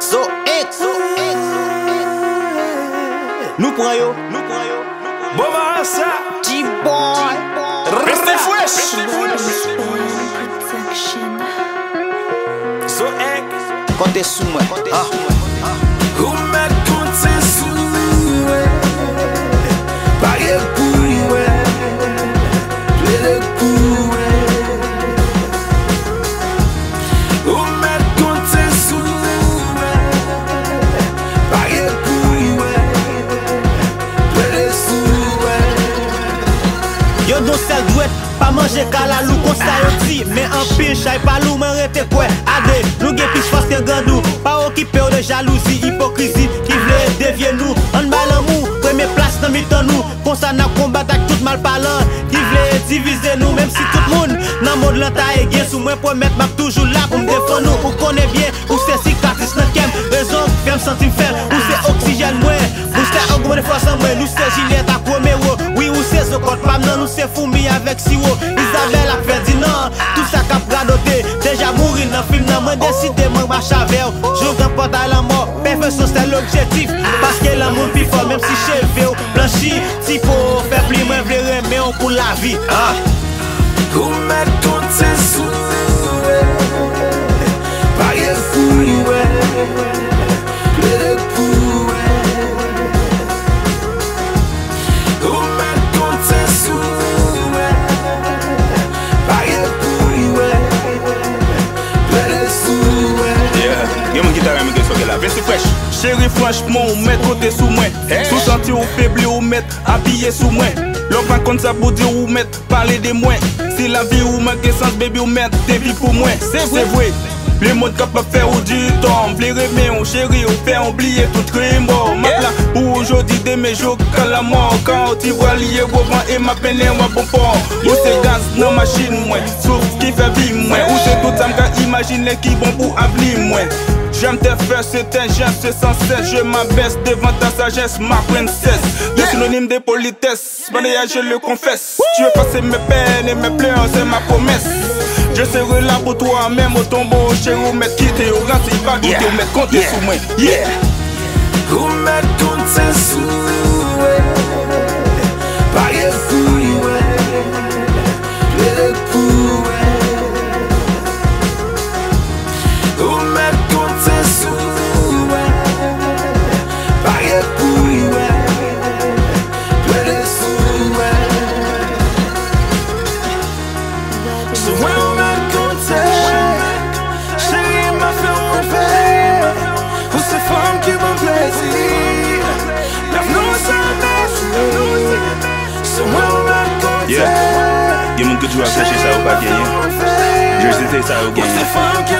So it, so it, Nou pran yo, Bon Marassa, T-Boy restez fresh. So ek, Kote sou mwen, kote mwen ou met konti sou we. Pare pou Yo don sel dwet, pa manje kalalou kon sa yo ti. Men an pil chay palou men rete kwe Ade, nou gen pis fos ke gandou Pa okipe ou de jalouzi, hipokrizi Ki vle devye nou, an balan mou Preme plas nan mitan nou. Konsa nan kombat ak tout mal palan Ki vle divize nou, menm si tout moun Nan mod lanta e gen sou mwen pou Map toujou la pou mdefon nou. Ou konen bien, ou se si Pam nan nou se foumi avek siwo. Isabel ak Ferdinand Tout sa kap gradote. Deja mouri nan film nan mwen deside mwen wacha vew Jou rempot a la mor Perfeksyon se l'objektif Paske la moun pi fò Mem si cheve ou. Blanchi Ti fe pli mwen vle reme ou pou la vi. Ou met konte sou Gen moun gitara mi gen soke la, vesti fresh Chéri franchement ou met kote sou mwen Sou santi ou febli ou met apye sou mwen Lòk pa kont sa pou di ou met pale de mwen Si la vi ou manke sans baby ou met te vi pou mwen Se vwe, le moun kapap fè ou di tom Vle reme ou chéri ou fè oubliye tout krimo Mat la pou oujodi de me jok kalamon Kan ou ti vwa liye wovan e ma pene wap bon pon Ou se gaz nan machin mwen, souf ki fè vi mwen Ou se tout sam ka imagine ki bon pou avli mwen J'aime te faire, c'est un geste, c'est sans cesse. Je m'abaisse devant ta sagesse, ma princesse. Deux synonymes de politesse, bandéage je le confesse. Tu veux passer mes peines et mes pleurs, c'est ma promesse. Je serai là pour toi, même au tombeau. Chéri, ou mettre quitter, ou rentrer, pas goûter, ou mettre compter sous moi. Yeah. Konti Yeah. Gen moun ke djou a fleche sa ou pa genyen Jersey te sa ou Ou se genyen femme qui